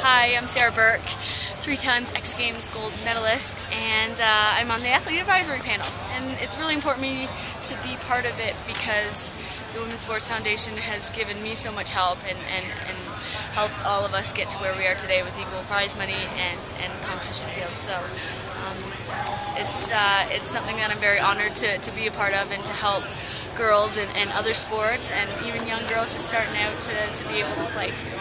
Hi, I'm Sarah Burke, three times X Games gold medalist, and uh, I'm on the athlete advisory panel. And it's really important to me to be part of it because the Women's Sports Foundation has given me so much help and, and, and helped all of us get to where we are today with equal prize money and, and competition fields. So um, it's, uh, it's something that I'm very honored to, to be a part of and to help girls and, and other sports and even young girls just starting out to, to be able to play too.